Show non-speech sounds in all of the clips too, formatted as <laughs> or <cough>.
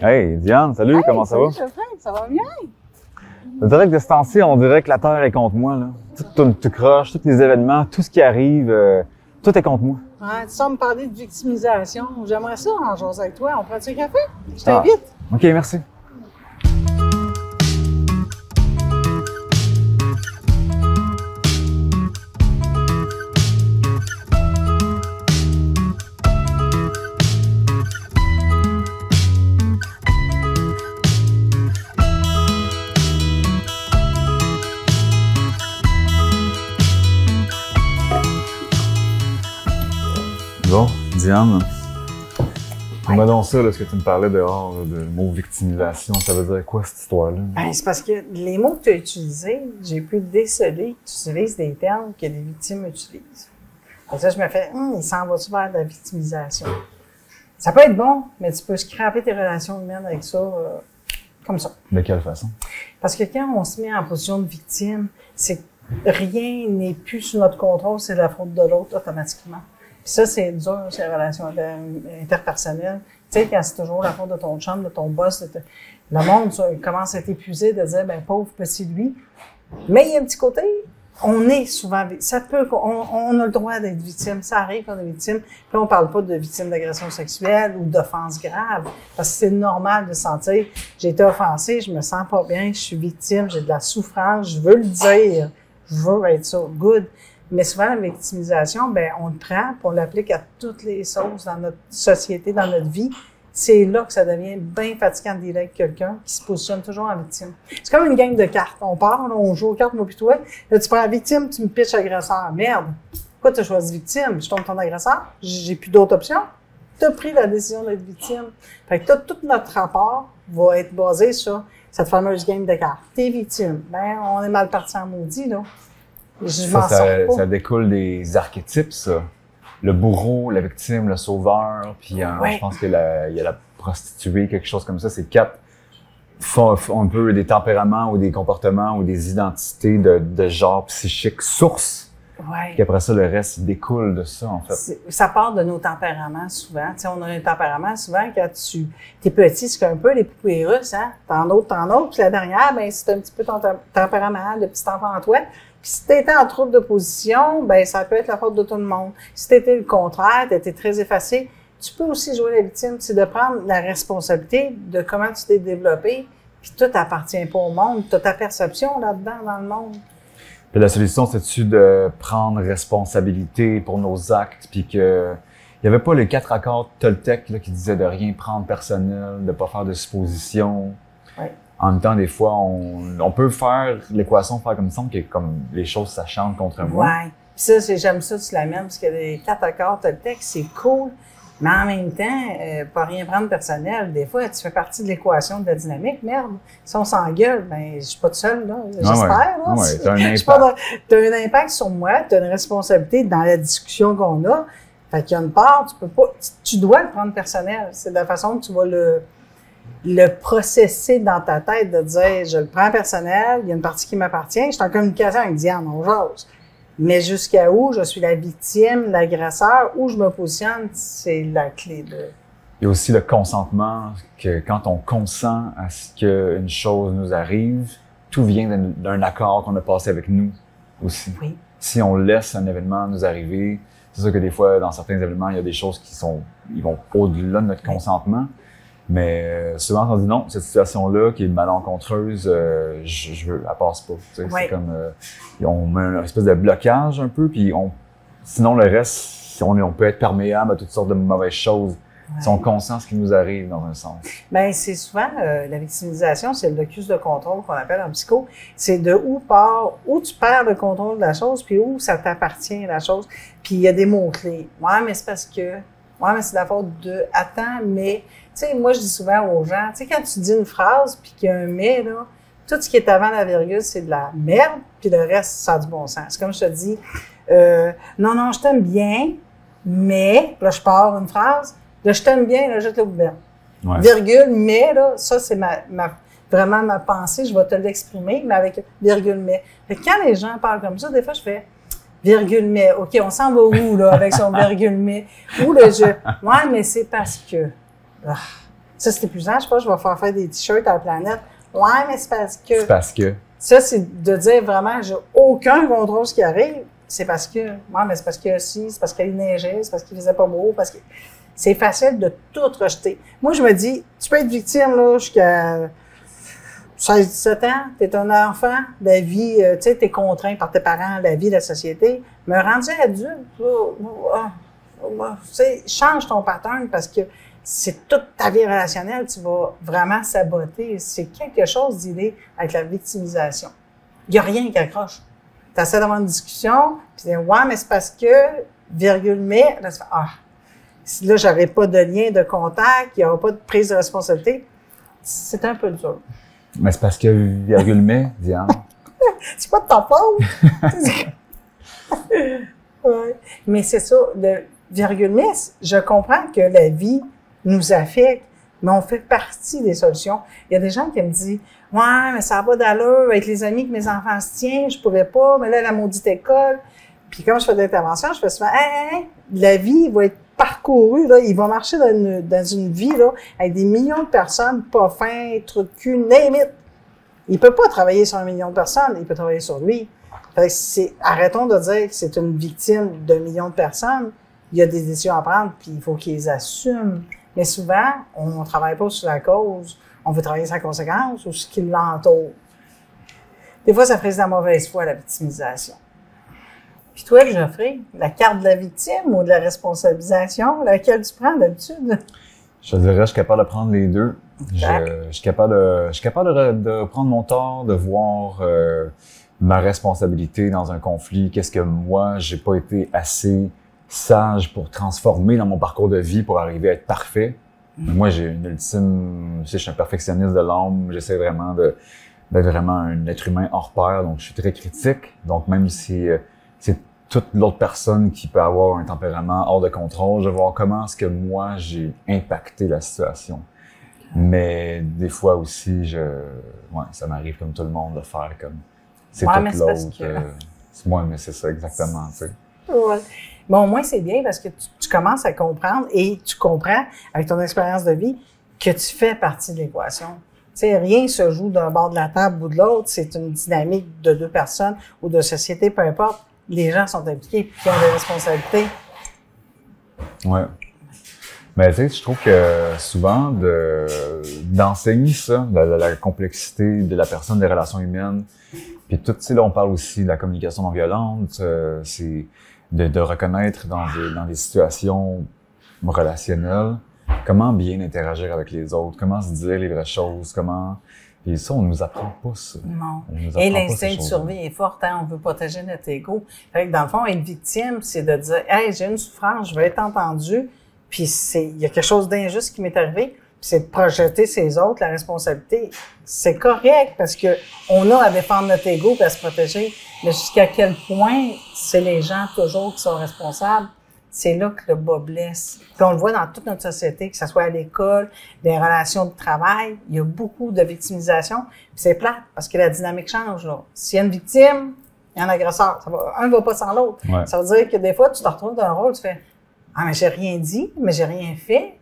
Hey, Diane, salut, comment ça va? Ça va bien? Je dirais que de ce temps-ci, on dirait que la Terre est contre moi. Là. Tout tout croche, tous les événements, tout ce qui arrive, euh, tout est contre moi. Ouais, tu sens me parler de victimisation. J'aimerais ça en jaser avec toi. On prend un café? Je Ah. t'invite. OK, merci. Dis-moi donc ça, là, ce que tu me parlais dehors, là, de mot victimisation, ça veut dire quoi cette histoire-là? Ben, c'est parce que les mots que tu as utilisés, j'ai pu déceler que tu utilises des termes que les victimes utilisent. Et ça, je me fais, hum, il s'en va-tu vers de la victimisation? Ça peut être bon, mais tu peux scraper tes relations humaines avec ça, euh, comme ça. De quelle façon? Parce que quand on se met en position de victime, c'est que rien n'est plus sous notre contrôle, c'est de la faute de l'autre automatiquement. Puis ça, c'est dur, ces relations inter- interpersonnelles. Tu sais, quand c'est toujours la faute de ton chum, de ton boss, de le monde ça, commence à être épuisé de dire, ben pauvre petit lui. Mais il y a un petit côté, on est souvent, ça peut, on, on a le droit d'être victime, ça arrive qu'on est victime. Puis on parle pas de victime d'agression sexuelle ou d'offense grave, parce que c'est normal de sentir, j'ai été offensé, je me sens pas bien, je suis victime, j'ai de la souffrance, je veux le dire, je veux être ça, good. Mais souvent, la victimisation, ben, on le prend, on l'applique à toutes les choses dans notre société, dans notre vie. C'est là que ça devient bien fatigant de avec quelqu'un qui se positionne toujours en victime. C'est comme une game de cartes. On part, on joue aux cartes, moi puis toi. Là, tu prends la victime, tu me pitches agresseur. Merde. Pourquoi tu as choisi victime? Je tombe ton agresseur? J'ai plus d'autres options? Tu as pris la décision d'être victime. Fait que tout notre rapport va être basé sur cette fameuse game de cartes. T'es victime. Ben, on est mal parti en maudit, là. Je Ça, m'en ça, sors pas. ça découle des archétypes, ça. Le bourreau, la victime, le sauveur, puis euh, Ouais. je pense qu'il y a la, prostituée, quelque chose comme ça. C'est quatre font, un peu des tempéraments ou des comportements ou des identités de, de genre psychique source. Ouais. Puis après ça, le reste il découle de ça, en fait. Ça part de nos tempéraments souvent. Tu sais, on a un tempérament souvent quand tu es petit, c'est un peu les poupées russes, hein. T'en autres, t'en autres. Puis la dernière, ben c'est un petit peu ton tem- tempérament, le petit enfant en toi. Si t'étais en trouble de position, ben ça peut être la faute de tout le monde. Si t'étais le contraire, t'étais très effacé, tu peux aussi jouer la victime. C'est de prendre la responsabilité de comment tu t'es développé. Puis tout appartient pas au monde. T'as ta perception là-dedans dans le monde. Puis la solution, c'est-tu de prendre responsabilité pour nos actes, puis que il y avait pas les quatre accords Toltec là, qui disaient de rien prendre personnel, de pas faire de suppositions? En même temps, des fois, on, on peut faire l'équation, faire comme ça, que comme les choses s'achantent contre moi. Ouais. Puis ça, c'est- j'aime ça, tu l'amènes, parce que les quatre accords, t'as le texte, c'est cool. Mais en même temps, euh, pas rien prendre personnel. Des fois, tu fais partie de l'équation de la dynamique. Merde, si on s'engueule, ben, je suis pas tout seul, là. J'espère, ouais. Ah <laughs> ouais, dans- T'as un impact sur moi, t'as une responsabilité dans la discussion qu'on a. Fait qu'il y a une part, tu peux pas, tu, tu dois le prendre personnel. C'est de la façon que tu vas le, le processer dans ta tête de dire, je le prends personnel, il y a une partie qui m'appartient, je suis en communication avec Diane, on jase. Mais jusqu'à où je suis la victime, l'agresseur, où je me positionne, c'est la clé de... Il y a aussi le consentement, que quand on consent à ce qu'une chose nous arrive, tout vient d'un- d'un accord qu'on a passé avec nous aussi. Oui. Si on laisse un événement nous arriver, c'est sûr que des fois, dans certains événements, il y a des choses qui sont, ils vont au-delà de notre consentement. Mais euh, souvent, on dit non, cette situation-là qui est malencontreuse, euh, je, je veux, elle passe pas. Ouais. C'est comme, euh, on met un espèce de blocage un peu, puis on, sinon le reste, on, on peut être perméable à toutes sortes de mauvaises choses. Si on consent ce qui nous arrive dans un sens. Ben, c'est souvent euh, la victimisation, c'est le locus de contrôle qu'on appelle en psycho. C'est de où part, où tu perds le contrôle de la chose, puis où ça t'appartient la chose. Puis il y a des mots clés. Ouais, mais c'est parce que. Ouais, mais c'est la faute de. Attends, mais. Tu sais, moi je dis souvent aux gens, tu sais, quand tu dis une phrase puis qu'il y a un mais là, tout ce qui est avant la virgule c'est de la merde, puis le reste ça a du bon sens. C'est comme je te dis, euh, non non, je t'aime bien, mais là je pars une phrase. Là, je t'aime bien, là, jette le poubelle. Ouais. Virgule, mais, là, ça, c'est ma, ma, vraiment ma pensée, je vais te l'exprimer, mais avec virgule, mais. Fait que quand les gens parlent comme ça, des fois, je fais virgule, mais. OK, on s'en va où, là, avec son <laughs> virgule, mais? Ou le je. Ouais, mais c'est parce que. Ah. Ça, c'est épuisant. Je sais pas, je vais faire faire des t-shirts à la planète. Ouais, mais c'est parce que. C'est parce que. Ça, c'est de dire vraiment, j'ai aucun contrôle ce qui arrive. C'est parce que. Ouais, mais c'est parce que si, c'est parce qu'il neigeait, c'est parce qu'il faisait pas beau, parce que. C'est facile de tout rejeter. Moi, je me dis, tu peux être victime, là, jusqu'à 16-17 ans, t'es un enfant, la vie, euh, tu sais, t'es contraint par tes parents, la vie, la société. Mais rendu adulte, ah, tu sais, change ton pattern parce que c'est toute ta vie relationnelle, tu vas vraiment saboter. C'est quelque chose d'idée avec la victimisation. Il n'y a rien qui accroche. Tu essaies d'avoir une discussion, puis tu ouais, mais c'est parce que, virgule, mais, là, tu fais, ah, là, j'aurais pas de lien de contact, il n'y aura pas de prise de responsabilité. C'est un peu dur. Mais c'est parce que, virgule, mais, Diane. <laughs> c'est pas de ta faute. <laughs> ouais. Mais c'est ça, le virgule, mais, je comprends que la vie, nous affecte, mais on fait partie des solutions. Il y a des gens qui me disent Ouais, mais ça va d'allure avec les amis que mes enfants se tiennent, je pourrais pas, mais là, la maudite école. Puis quand je fais de l'intervention, je fais souvent hey, la vie va être parcourue, là, il va marcher dans une, dans une vie là, avec des millions de personnes, pas fins, trucs cul, name it. Il peut pas travailler sur un million de personnes, il peut travailler sur lui. Fait arrêtons de dire que c'est une victime d'un million de personnes. Il y a des décisions à prendre, puis il faut qu'ils assument. Mais souvent, on ne travaille pas sur la cause, on veut travailler sur la conséquence ou ce qui l'entoure. Des fois, ça fait de la mauvaise foi, la victimisation. Puis toi, Geoffrey, la carte de la victime ou de la responsabilisation, laquelle tu prends d'habitude? Je dirais, je suis capable de prendre les deux. Je, suis capable de, je suis capable de, prendre mon temps, de voir euh, ma responsabilité dans un conflit. Qu'est-ce que moi, j'ai pas été assez sage pour transformer dans mon parcours de vie pour arriver à être parfait? Moi, j'ai une ultime, je suis un perfectionniste de l'âme, j'essaie vraiment d'être vraiment un être humain hors pair, donc je suis très critique. Donc même si euh, c'est toute l'autre personne qui peut avoir un tempérament hors de contrôle, je vais voir comment est-ce que moi j'ai impacté la situation. Mais des fois aussi, je, ouais, ça m'arrive comme tout le monde de faire comme c'est tout l'autre. Que... Euh, moi, mais c'est ça exactement. Tu sais. Ouais. Bon, au moins, c'est bien parce que tu, commences à comprendre et tu comprends, avec ton expérience de vie, que tu fais partie de l'équation. Tu sais, rien se joue d'un bord de la table ou de l'autre. C'est une dynamique de deux personnes ou de société, peu importe. Les gens sont impliqués et qui ont des responsabilités. Ouais. Mais tu sais, je trouve que souvent de d'enseigner ça, la, la, complexité de la personne, des relations humaines, puis tout, tu sais, là, on parle aussi de la communication non violente, euh, c'est de, de, reconnaître dans des, dans des situations relationnelles comment bien interagir avec les autres, comment se dire les vraies choses, comment... Et ça, on nous apprend pas ça. Non. Et l'instinct de survie est fort, hein? on veut protéger notre ego. Fait que dans le fond, être victime, c'est de dire, hey, j'ai une souffrance, je veux être entendu, puis c'est, il y a quelque chose d'injuste qui m'est arrivé, c'est de projeter ses autres, la responsabilité. C'est correct parce que on a à défendre notre ego à se protéger, mais jusqu'à quel point c'est les gens toujours qui sont responsables, c'est là que le bas blesse. Puis on le voit dans toute notre société, que ce soit à l'école, des relations de travail, il y a beaucoup de victimisation. Puis c'est plat parce que la dynamique change. Là. S'il y a une victime, il y a un agresseur. Ça va, un ne va pas sans l'autre. Ça veut dire que des fois, tu te retrouves dans un rôle, tu fais Ah, mais j'ai rien dit, mais j'ai rien fait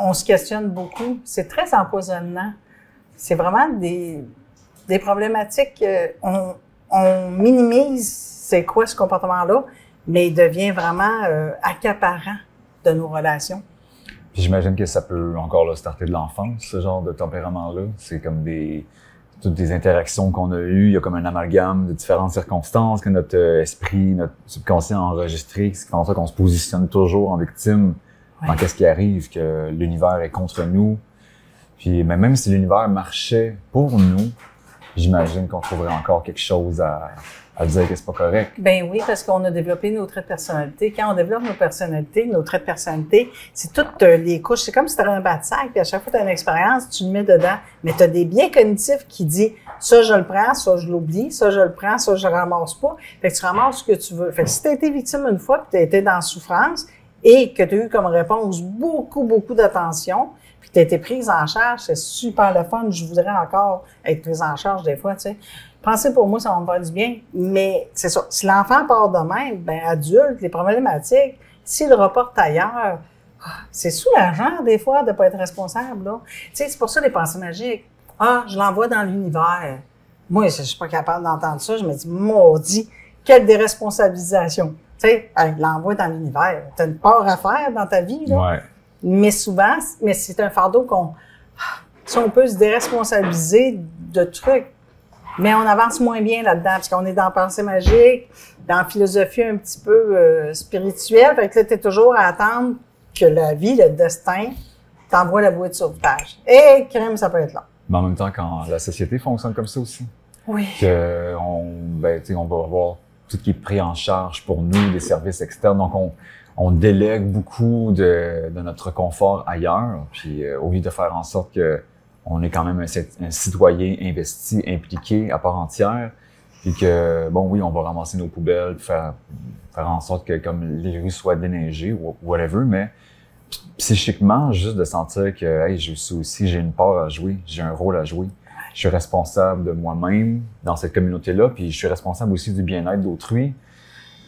on se questionne beaucoup. C'est très empoisonnant. C'est vraiment des, des problématiques. on, on minimise c'est quoi ce comportement-là, mais il devient vraiment euh, accaparant de nos relations. j'imagine que ça peut encore là, starter de l'enfance, ce genre de tempérament-là. C'est comme des toutes des interactions qu'on a eues, il y a comme un amalgame de différentes circonstances que notre euh, esprit, notre subconscient a enregistré, c'est comme ça qu'on se positionne toujours en victime qu'est-ce qui arrive, que l'univers est contre nous. Puis mais même si l'univers marchait pour nous, j'imagine qu'on trouverait encore quelque chose à, que pas correct. Ben oui, parce qu'on a développé nos traits de personnalité. Quand on développe nos personnalités, nos traits de personnalité, c'est toutes euh, les couches. C'est comme si tu avais un bas de sac, puis à chaque fois que tu as une expérience, tu le mets dedans. Mais tu as des biens cognitifs qui disent ça je le prends, ça je l'oublie, ça je le prends, ça je le ramasse pas. Fait que tu ramasses ce que tu veux. Fait que si tu as été victime une fois, puis tu as été dans la souffrance, et que tu as eu comme réponse beaucoup, beaucoup d'attention, puis tu as été prise en charge, c'est super le fun. Je voudrais encore être prise en charge des fois, tu sais. Pensez pour moi, ça va me faire du bien. Mais c'est ça. Si l'enfant part de même, ben adulte, les problématiques, s'il reporte ailleurs, c'est soulageant, des fois, de pas être responsable, là. Tu sais, c'est pour ça les pensées magiques. Ah, je l'envoie dans l'univers. Moi, je suis pas capable d'entendre ça. Je me dis, maudit, quelle déresponsabilisation. Tu sais, hey, l'envoie dans l'univers. T'as une part à faire dans ta vie, là. Ouais. Mais souvent, mais c'est un fardeau qu'on, si on peut se déresponsabiliser de trucs, mais on avance moins bien là-dedans parce qu'on est dans pensée magique, dans philosophie un petit peu euh, spirituelle. Fait que là, t'es toujours à attendre que la vie, le destin, t'envoie la bouée de sauvetage. Et crème, ça peut être là. Mais en même temps, quand la société fonctionne comme ça aussi, Oui. que on, ben, tu sais, on va avoir tout qui est pris en charge pour nous, des services externes. Donc, on, on délègue beaucoup de, de notre confort ailleurs, puis euh, au lieu de faire en sorte que on est quand même un, cit- un citoyen investi, impliqué à part entière, puis que, bon, oui, on va ramasser nos poubelles, faire, faire en sorte que comme les rues soient déneigées ou whatever, mais psychiquement, juste de sentir que, hey, je suis aussi, j'ai une part à jouer, j'ai un rôle à jouer. Je suis responsable de moi-même dans cette communauté-là, puis je suis responsable aussi du bien-être d'autrui.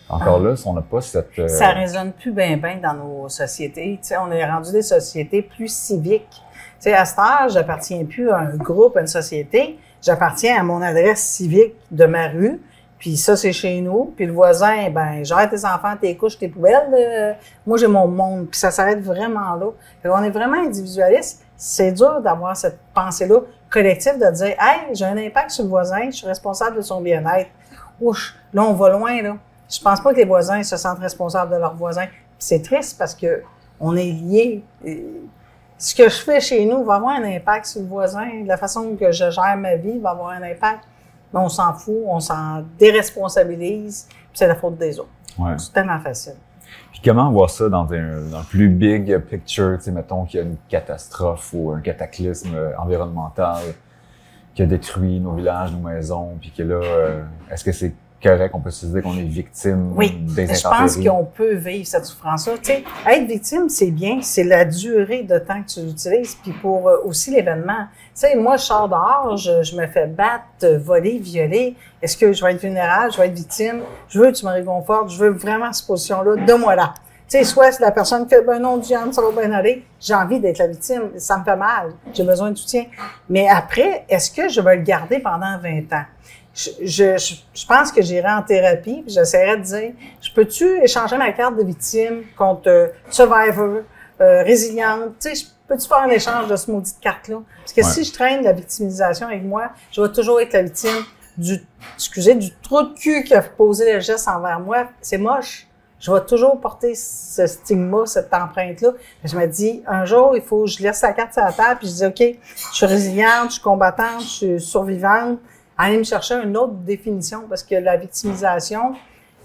Encore là, on n'a pas cette... euh, Ça résonne plus bien bien dans nos sociétés. On est rendu des sociétés plus civiques. Sais, à cet âge, j'appartiens plus à un groupe, à une société. J'appartiens à mon adresse civique de ma rue. Puis ça, c'est chez nous. Puis le voisin, ben, gère tes enfants, tes couches, tes poubelles. euh, moi, j'ai mon monde. Puis ça s'arrête vraiment là. Qu'on est vraiment individualiste. C'est dur d'avoir cette pensée-là collective de dire, hey, j'ai un impact sur le voisin, je suis responsable de son bien-être. Ouch, là, on va loin, là. Je pense pas que les voisins se sentent responsables de leurs voisins. C'est triste parce que on est liés. Ce que je fais chez nous va avoir un impact sur le voisin. La façon que je gère ma vie va avoir un impact. Mais on s'en fout, on s'en déresponsabilise, puis c'est la faute des autres. ouais. C'est tellement facile. Puis comment voir ça dans un, dans plus big picture, tu sais, mettons qu'il y a une catastrophe ou un cataclysme environnemental qui a détruit nos villages, nos maisons, puis que là, euh, est-ce que c'est correct, on peut se dire qu'on est victime Oui, des je pense intempéries? qu'on peut vivre cette souffrance-là. Tu sais, être victime, c'est bien, c'est la durée de temps que tu l'utilises, puis pour euh, aussi l'événement. Tu sais, moi, je sors dehors, je, je me fais battre, voler, violer. Est-ce que je vais être vulnérable, je vais être victime? Je veux que tu me réconfortes, je veux vraiment cette position-là, de moi là. Tu sais, soit c'est la personne qui fait, ben non, Diane, ça va bien aller. J'ai envie d'être la victime, ça me fait mal, j'ai besoin de soutien. Mais après, est-ce que je vais le garder pendant 20 ans? Je, je, je- pense que j'irai en thérapie, puis j'essaierai de dire, je peux-tu échanger ma carte de victime contre euh, survivor, euh, résiliente, tu sais, je- peux-tu faire un échange de ce maudit carte-là? Parce que Ouais. si je traîne la victimisation avec moi, je vais toujours être la victime du, excusez, du trou de cul qui a posé le geste envers moi. C'est moche. Je vais toujours porter ce stigma, cette empreinte-là. Je me dis, un jour, il faut que je laisse la carte sur la table, puis je dis, OK, je suis résiliente, je suis combattante, je suis survivante. Allez me chercher une autre définition, parce que la victimisation,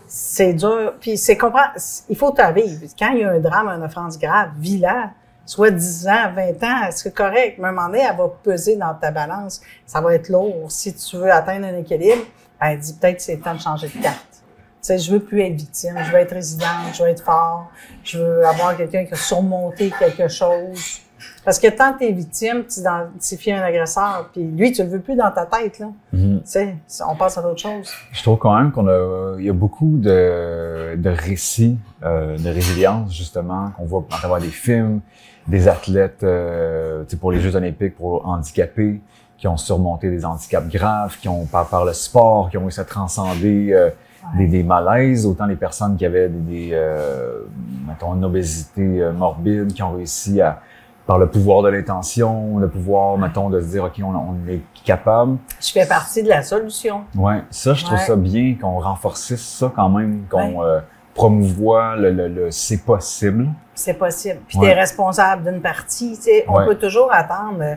c'est dur. Puis c'est comprendre, il faut ta vivre. Quand il y a un drame, une offense grave, vis-la. Soit 10 ans, 20 ans, c'est correct? Mais à un moment donné, elle va peser dans ta balance. Ça va être lourd. Si tu veux atteindre un équilibre, elle dit peut-être que c'est temps de changer de carte. Tu sais, je veux plus être victime, je veux être résidente, je veux être fort, je veux avoir quelqu'un qui a surmonté quelque chose. Parce que tant que t'es victime, tu identifies un agresseur, puis lui, tu le veux plus dans ta tête, là. Tu sais, on passe à d'autres choses. Je trouve quand même qu'on a, il y a beaucoup de, de récits euh, de résilience justement qu'on voit à travers des films, des athlètes, euh, pour les Jeux Olympiques pour handicapés qui ont surmonté des handicaps graves, qui ont par, par le sport, qui ont réussi à transcender euh, des, des malaises, autant les personnes qui avaient des, des euh, mettons une obésité morbide, qui ont réussi à par le pouvoir de l'intention, le pouvoir, mettons, de se dire, OK, on, on est capable. Je fais partie de la solution. Ouais, ça, je trouve Ouais. ça bien qu'on renforcisse ça quand même, qu'on Ouais. euh, promouvoit le, le, le c'est possible. C'est possible. Puis Ouais. tu es responsable d'une partie. Tu sais, on peut toujours attendre. euh,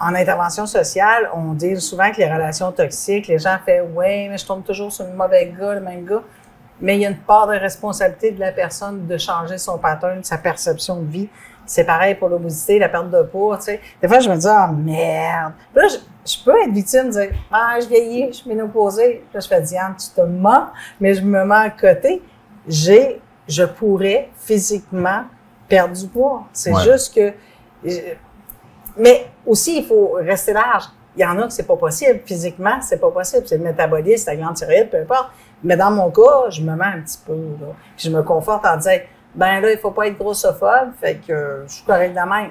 En intervention sociale, on dit souvent que les relations toxiques, les gens font Ouais, mais je tombe toujours sur le mauvais gars, le même gars. Mais il y a une part de responsabilité de la personne de changer son pattern, sa perception de vie. C'est pareil pour l'obésité, la perte de poids, tu sais. Des fois, je me dis, ah, merde. Puis Là, je, je peux être victime de dire, ah, je vieillis, je suis ménopausée. Puis Là, je fais, Diane, tu te mens, mais je me mets à côté. J'ai, je pourrais physiquement perdre du poids. C'est Ouais. juste que, je- mais aussi, il faut rester large. Il y en a que c'est pas possible. Physiquement, c'est pas possible. C'est le métabolisme, la glande thyroïde, peu importe. Mais dans mon cas, je me mets un petit peu, là. Puis je me conforte en disant, ben là, il faut pas être grossophobe, fait que euh, je suis correct de même.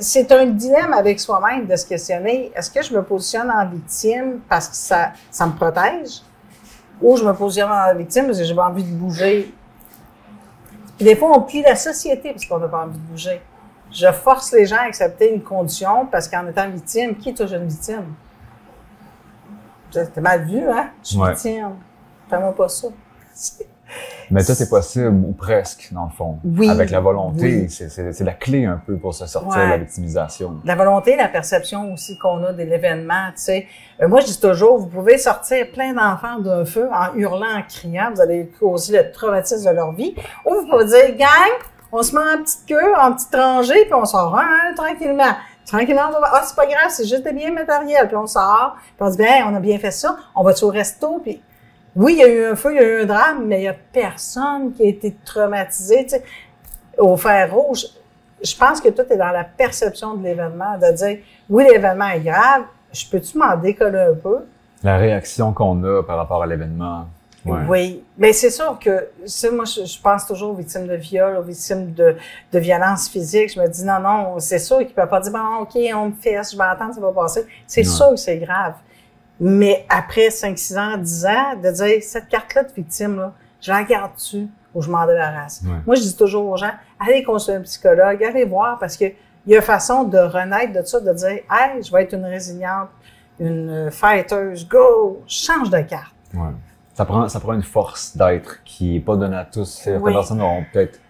C'est un dilemme avec soi-même de se questionner, est-ce que je me positionne en victime parce que ça, ça me protège? Ou je me positionne en victime parce que j'ai pas envie de bouger? Puis des fois, on plie la société parce qu'on n'a pas envie de bouger. Je force les gens à accepter une condition parce qu'en étant victime, qui est toujours une victime? C'était mal vu, hein? Je suis Ouais. victime. Fais-moi pas ça. Mais tout est possible, ou presque, dans le fond. Oui. Avec la volonté, Oui. c'est- la clé un peu pour se sortir Ouais. de la victimisation. La volonté, la perception aussi qu'on a de l'événement, tu sais. Euh, moi, je dis toujours, vous pouvez sortir plein d'enfants d'un feu en hurlant, en criant, vous allez causer le traumatisme de leur vie. Ou vous pouvez dire, gang, on se met en petite queue, en petite rangée, puis on sort hein, tranquillement. Tranquillement, on va ah, c'est pas grave, c'est juste des biens matériels. Puis on sort, puis on se dit, ben, on a bien fait ça, on va-tu au resto, puis oui, il y a eu un feu, il y a eu un drame, mais il y a personne qui a été traumatisé, tu sais. Au fer rouge, je pense que tout est dans la perception de l'événement, de dire, oui, l'événement est grave, je peux-tu m'en décoller un peu? La réaction qu'on a par rapport à l'événement. Ouais. Oui, mais c'est sûr que, moi, je, je pense toujours aux victimes de viol, aux victimes de, de violence physique. Je me dis, non, non, c'est sûr qu'ils peuvent pas dire, bon, OK, on me fesse, je vais attendre, ça va passer. C'est sûr que c'est grave. Mais après 5, 6 ans, 10 ans, de dire, cette carte-là de victime, là, je la garde-tu ou je m'en débarrasse? Ouais. Moi, je dis toujours aux gens, allez consulter un psychologue, allez voir, parce que il y a façon de renaître de ça, de dire, hey, je vais être une résiliente, une euh, fighteuse, go, change de carte. Ouais. Ça prend, ça prend une force d'être qui est pas donnée à tous. Certaines Oui. personnes ont peut-être,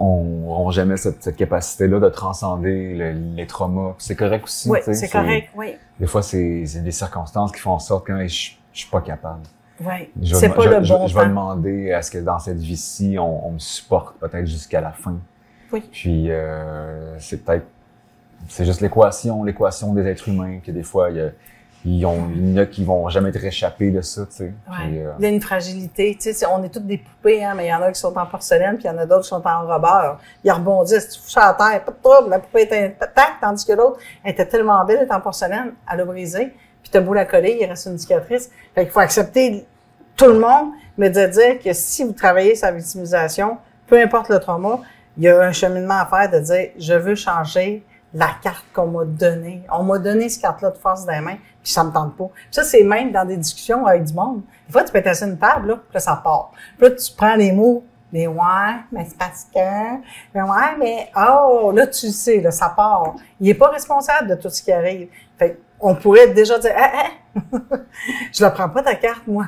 ont, ont jamais cette, cette capacité-là de transcender le- les traumas. C'est correct aussi. Oui, c'est correct, oui. Des fois, c'est des circonstances qui font en sorte que je, je suis pas capable. Oui, c'est pas je, le je- bon je vais demander à ce que dans cette vie-ci, on, on me supporte peut-être jusqu'à la fin. Oui. Puis euh, c'est peut-être c'est juste l'équation, l'équation des êtres humains que des fois il y a, ils ont, il y en a qui vont jamais être échappés de ça, tu sais. Ouais. Euh, Il y a une fragilité. Tu sais, on est toutes des poupées, hein, mais il y en a qui sont en porcelaine, puis il y en a d'autres qui sont en rubber. Ils rebondissent, tu fous ça à terre, pas de trouble, la poupée est intacte, tandis que l'autre, elle était tellement belle, elle en porcelaine, elle a brisé, puis t'as beau la coller, il reste une cicatrice. Fait qu'il faut accepter tout le monde, mais de dire que si vous travaillez sur la victimisation, peu importe le trauma, il y a un cheminement à faire de dire, je veux changer la carte qu'on m'a donnée. On m'a donné cette carte-là de force les mains, puis ça me tente pas. Ça, c'est même dans des discussions avec du monde. Des fois, tu peux t'asseoir une table, là, puis là, ça part. Puis là, tu prends les mots, mais ouais, mais c'est parce que, mais ouais, mais, oh, là, tu le sais, là, ça part. Il est pas responsable de tout ce qui arrive. Fait on pourrait déjà dire, ah, ah, <laughs> je la prends pas ta carte, moi.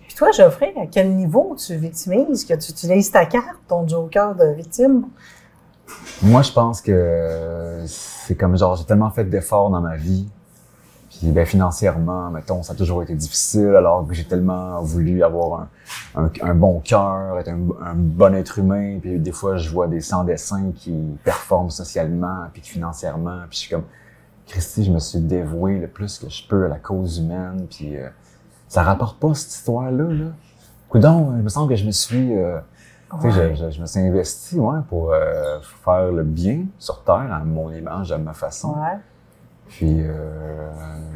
Puis toi, Geoffrey, à quel niveau tu victimises, que tu utilises ta carte, ton joker de victime? Moi, je pense que c'est comme genre, j'ai tellement fait d'efforts dans ma vie. Puis ben, financièrement, mettons, ça a toujours été difficile, alors que j'ai tellement voulu avoir un, un, bon cœur, être un, bon être humain. Puis des fois, je vois des sans-dessins qui performent socialement, puis financièrement. Puis je suis comme, Christy, je me suis dévoué le plus que je peux à la cause humaine. Puis euh, ça rapporte pas cette histoire-là. Là. Il me semble que je me suis... euh, Ouais. je, je, je me suis investi ouais, pour euh, faire le bien sur Terre, à mon image, à ma façon. Ouais. Puis, euh,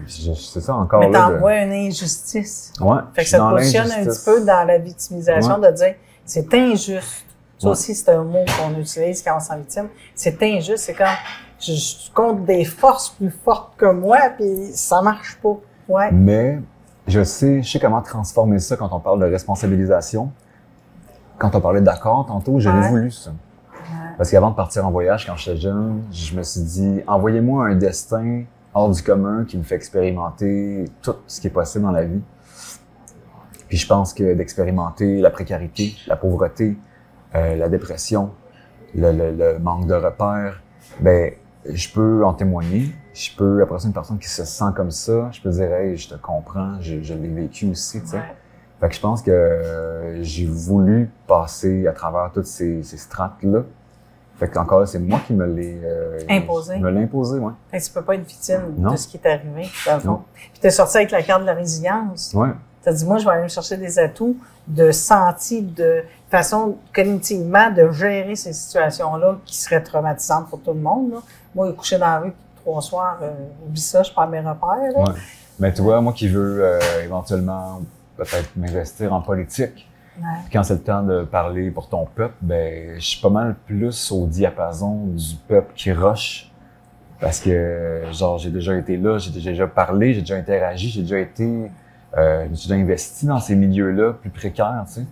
c'est ça encore Mais de- t'envoies une injustice. Ouais, Fait que ça te positionne un petit peu dans la victimisation de dire c'est injuste. Ça Ouais. aussi, c'est un mot qu'on utilise quand on s'en victime. C'est injuste. C'est comme je, je compte des forces plus fortes que moi, puis ça marche pas. Ouais. Mais je sais, je sais comment transformer ça quand on parle de responsabilisation. Quand on parlait d'accord tantôt, Ouais. voulu ça. Parce qu'avant de partir en voyage, quand j'étais jeune, je me suis dit, envoyez-moi un destin hors du commun qui me fait expérimenter tout ce qui est possible dans la vie. Puis je pense que d'expérimenter la précarité, la pauvreté, euh, la dépression, le, le- le manque de repères, ben je peux en témoigner. Je peux, après ça, une personne qui se sent comme ça, je peux dire, hey, je te comprends, je, je l'ai vécu aussi, tu sais. Fait que je pense que euh, j'ai voulu passer à travers toutes ces, ces strates-là. Fait que encore là, c'est moi qui me l'ai... euh, Imposé. Me l'ai imposé, ouais. Fait que tu peux pas être victime Non. de ce qui est arrivé, dans le fond. Puis t'es sorti avec la carte de la résilience. Ouais. T'as dit, moi, je vais aller me chercher des atouts de senti, de façon cognitivement de gérer ces situations-là qui seraient traumatisantes pour tout le monde. Là. Moi, coucher dans la rue trois soirs, euh, oublie ça, je perds mes repères. Là. Ouais. Mais tu vois, moi qui veux euh, éventuellement peut-être m'investir en politique, quand c'est le temps de parler pour ton peuple, ben, je suis pas mal plus au diapason du peuple qui rush. Parce que, genre, j'ai déjà été là, j'ai déjà parlé, j'ai déjà interagi, j'ai déjà été, euh, j'ai déjà investi dans ces milieux-là plus précaires, tu sais.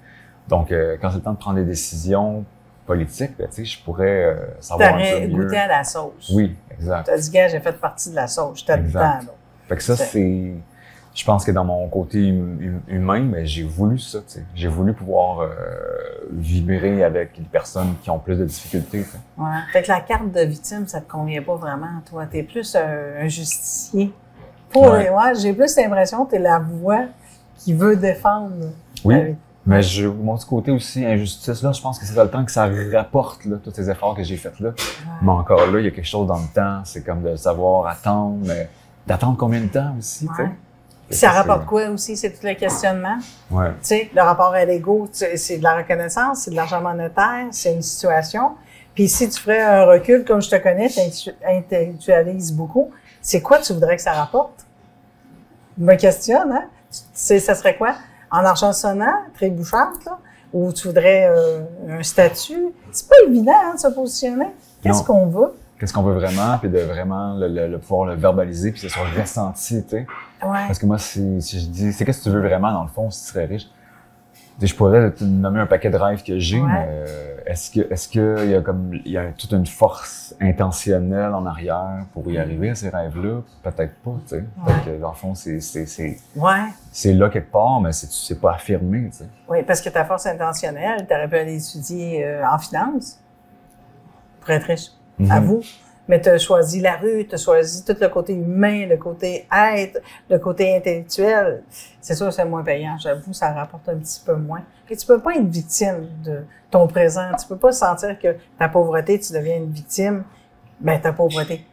Donc, euh, quand c'est le temps de prendre des décisions politiques, ben, tu sais, je pourrais euh, savoir un peu mieux. goûté à la sauce. Oui, exact. T'as dit, gars, j'ai fait partie de la sauce. J'étais dedans, là. Fait que ça, c'est. Je pense que dans mon côté hum- hum- humain, mais j'ai voulu ça, tu. J'ai voulu pouvoir euh, vibrer avec les personnes qui ont plus de difficultés. tu. Ouais. Fait que la carte de victime, ça te convient pas vraiment, toi. T'es plus un, un justicier. Pour Ouais. les- ouais, j'ai plus l'impression que t'es la voix qui veut défendre. Oui. Mais je, mon petit côté aussi, injustice, là, je pense que c'est dans le temps que ça rapporte, là, tous ces efforts que j'ai faits là. Mais encore là, il y a quelque chose dans le temps, c'est comme de savoir attendre, mais d'attendre combien de temps aussi, tu sais. Ça rapporte quoi aussi? C'est tout le questionnement? Ouais. Tu sais, le rapport à l'ego, c'est de la reconnaissance, c'est de l'argent monétaire, c'est une situation. Puis si tu ferais un recul, comme je te connais, tu intellectualises beaucoup, c'est quoi tu voudrais que ça rapporte? Je me questionne, hein? Tu sais, ça serait quoi? En argent sonnant, trébuchante, là? Ou tu voudrais euh, un statut? C'est pas évident, hein, de se positionner. Qu'est-ce qu'on veut? Qu'est-ce qu'on veut vraiment, puis de vraiment le, le- le pouvoir le verbaliser, puis que ce soit ressenti, tu sais? Ouais. Parce que moi, si, si je dis, c'est qu'est-ce que tu veux vraiment dans le fond si tu serais riche? Je pourrais te nommer un paquet de rêves que j'ai, Ouais. mais euh, est-ce que est-ce que il y a comme il y a toute une force intentionnelle en arrière pour y arriver à ces rêves-là? Peut-être pas, tu sais. Que dans le fond, c'est c'est c'est Ouais. c'est là quelque part, mais c'est c'est pas affirmé, tu sais. Oui, parce que ta force intentionnelle, tu aurais pu aller étudier euh, en finance pour être riche. À Mhm. vous. Mais tu as choisi la rue, tu as choisi tout le côté humain, le côté être, le côté intellectuel. C'est sûr c'est moins payant. J'avoue, ça rapporte un petit peu moins. Et tu peux pas être victime de ton présent. Tu peux pas sentir que ta pauvreté, tu deviens une victime. Ben, ta pauvreté.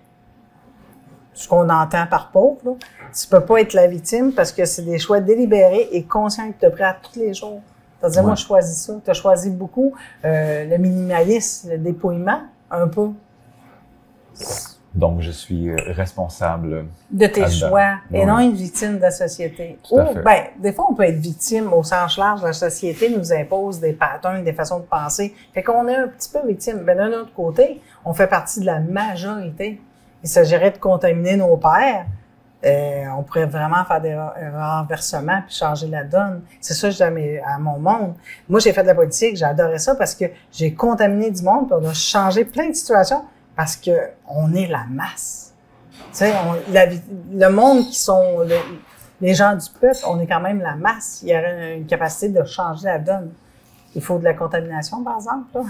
Ce qu'on entend par pauvre, là. Tu peux pas être la victime parce que c'est des choix délibérés et conscients que tu as pris à tous les jours. Moi, Ouais. je choisis ça. Tu as choisi beaucoup euh, le minimalisme, le dépouillement, un peu, Donc je suis euh, responsable. de tes choix et non une victime de la société. Tout à Ou, fait. ben, des fois, on peut être victime au sens large. La société nous impose des patterns, des façons de penser. Fait qu'on est un petit peu victime. Mais d'un autre côté, on fait partie de la majorité. Il s'agirait de contaminer nos pères. Euh, on pourrait vraiment faire des ra- renversements puis changer la donne. C'est ça que je dis à, mes- à mon monde. Moi, j'ai fait de la politique, j'ai adoré ça parce que j'ai contaminé du monde, puis on a changé plein de situations parce que on est la masse. Tu sais, on- la vi- le monde qui sont le- les gens du peuple, on est quand même la masse. Il y aurait une capacité de changer la donne. Il faut de la contamination, par exemple. Là.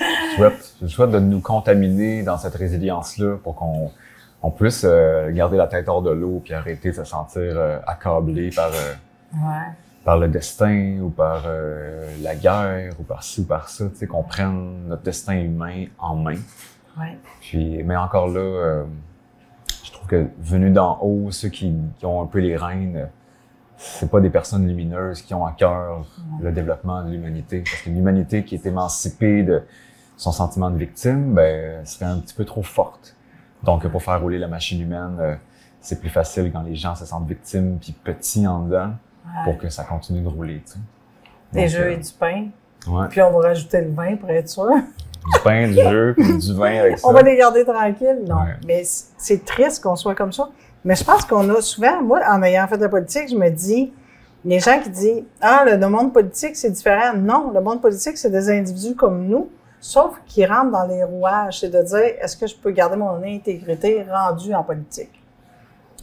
Je souhaite, je souhaite de nous contaminer dans cette résilience-là pour qu'on on puisse euh, garder la tête hors de l'eau puis arrêter de se sentir euh, accablé par euh, Ouais. par le destin ou par euh, la guerre ou par ci ou par ça, tu sais, qu'on prenne notre destin humain en main. Ouais. Puis, mais encore là, euh, je trouve que venus d'en haut, ceux qui, qui ont un peu les rênes, c'est pas des personnes lumineuses qui ont à cœur le développement de l'humanité. Parce que l'humanité qui est émancipée de son sentiment de victime, ben, serait un petit peu trop forte. Donc, pour faire rouler la machine humaine, euh, c'est plus facile quand les gens se sentent victimes puis petits en dedans Ouais. pour que ça continue de rouler, tu sais. Des Donc, jeux euh, et du pain. ouais. Puis on va rajouter le vin pour être sûr. Du pain, du jeu, puis du vin avec ça. On va les garder tranquilles. Non. Ouais. Mais c'est triste qu'on soit comme ça. Mais je pense qu'on a souvent, moi, en ayant fait de la politique, je me dis, les gens qui disent, ah, le, le monde politique, c'est différent. Non, le monde politique, c'est des individus comme nous, sauf qui rentrent dans les rouages. C'est de dire, est-ce que je peux garder mon intégrité rendue en politique?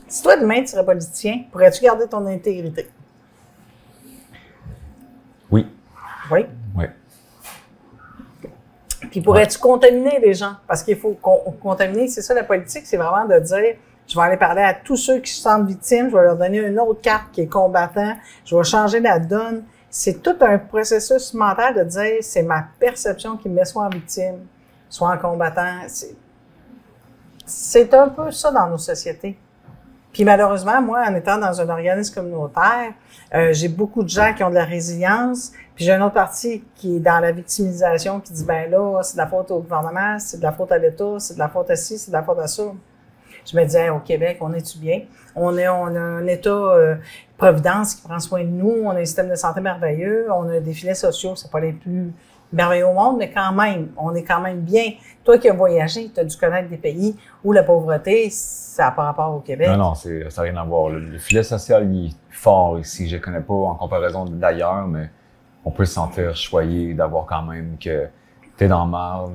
Si toi, demain, tu serais politicien, pourrais-tu garder ton intégrité? Oui, Oui? oui. Puis pourrais-tu contaminer les gens? Parce qu'il faut con- contaminer, c'est ça la politique, c'est vraiment de dire, je vais aller parler à tous ceux qui se sentent victimes, je vais leur donner une autre carte qui est combattant, je vais changer la donne. C'est tout un processus mental de dire, c'est ma perception qui me met soit en victime, soit en combattant. C'est un peu ça dans nos sociétés. Puis malheureusement, moi, en étant dans un organisme communautaire, euh, j'ai beaucoup de gens qui ont de la résilience. Puis j'ai une autre partie qui est dans la victimisation, qui dit ben là, c'est de la faute au gouvernement, c'est de la faute à l'État, c'est de la faute à ci, c'est de la faute à ça. je me disais, au Québec, on est-tu bien? On, est, on a un État euh, providence qui prend soin de nous, on a un système de santé merveilleux, on a des filets sociaux, c'est pas les plus merveilleux au monde, mais quand même, on est quand même bien. Toi qui as voyagé, tu as dû connaître des pays où la pauvreté, ça n'a pas rapport au Québec. Non, non, ça n'a rien à voir. Le, le filet social, il est fort ici. Je ne connais pas en comparaison d'ailleurs, mais on peut se sentir choyé d'avoir quand même que t'es dans le marde,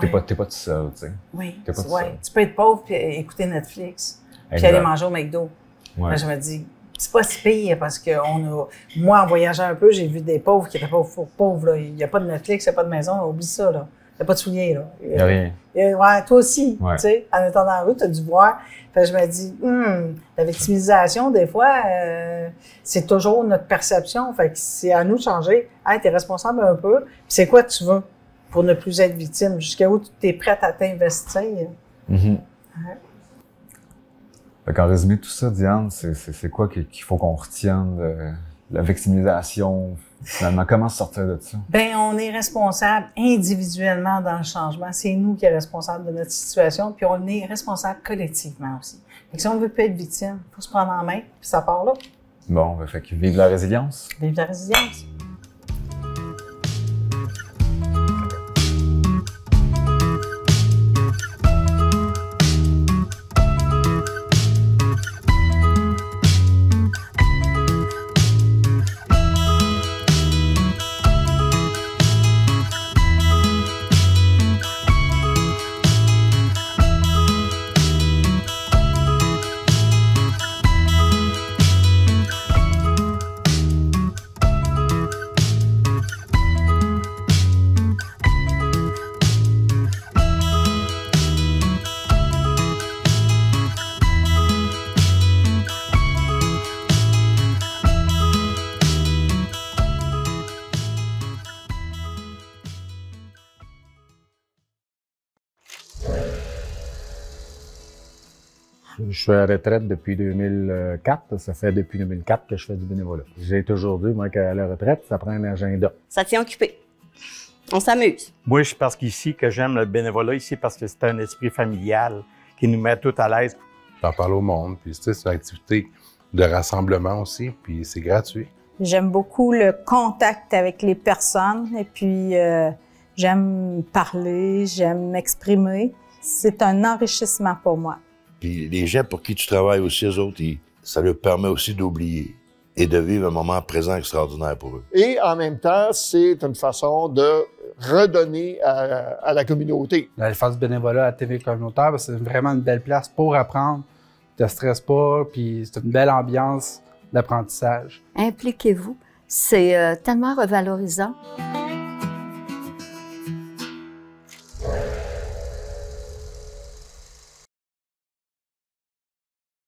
t'es Ouais. pas, pas tout seul, tu sais. Oui, pas tout ouais. seul. tu peux être pauvre puis écouter Netflix, puis aller manger au McDo. Ouais. Mais je me dis, c'est pas si pire parce que on a, moi, en voyageant un peu, j'ai vu des pauvres qui étaient pas pauvres, pauvres, là. Il n'y a pas de Netflix, il n'y a pas de maison, oublie ça, là. Il n'y a pas de souliers, là. Il y a rien. Et, ouais, toi aussi, Ouais. tu sais, en étant dans la rue, tu as dû voir. Fait que je me dis, hum, la victimisation, des fois, euh, c'est toujours notre perception. Fait que c'est à nous de changer. Hey, t'es responsable un peu. C'est quoi tu veux pour ne plus être victime? Jusqu'à où tu es prête à t'investir? Mhm. Ouais. Fait qu'en résumé, tout ça, Diane, c'est, c'est, c'est quoi qu'il faut qu'on retienne de la victimisation? Finalement, comment sortir de ça? Ben, on est responsable individuellement dans le changement. C'est nous qui sommes responsables de notre situation, puis on est responsable collectivement aussi. Que si on veut plus être victime, faut se prendre en main, puis ça part là. Bon, ben, fait que vive la résilience. Vive la résilience. Suis à la retraite depuis 2004. Ça fait depuis 2004 que je fais du bénévolat. J'ai toujours dit, moi, qu'à la retraite, ça prend un agenda. Ça tient occupé. On s'amuse. Moi, je pense qu'ici, que j'aime le bénévolat ici parce que c'est un esprit familial qui nous met tout à l'aise. J'en parle au monde, puis tu sais, c'est une activité de rassemblement aussi, puis c'est gratuit. J'aime beaucoup le contact avec les personnes et puis euh, j'aime parler, j'aime m'exprimer. C'est un enrichissement pour moi. Puis les gens pour qui tu travailles aussi, eux autres, ils- ça leur permet aussi d'oublier et de vivre un moment présent extraordinaire pour eux. Et en même temps, c'est une façon de redonner à, à la communauté. Du bénévolat à TV communautaire, que c'est vraiment une belle place pour apprendre. Tu te stresses pas, puis c'est une belle ambiance d'apprentissage. Impliquez-vous. C'est euh, tellement revalorisant.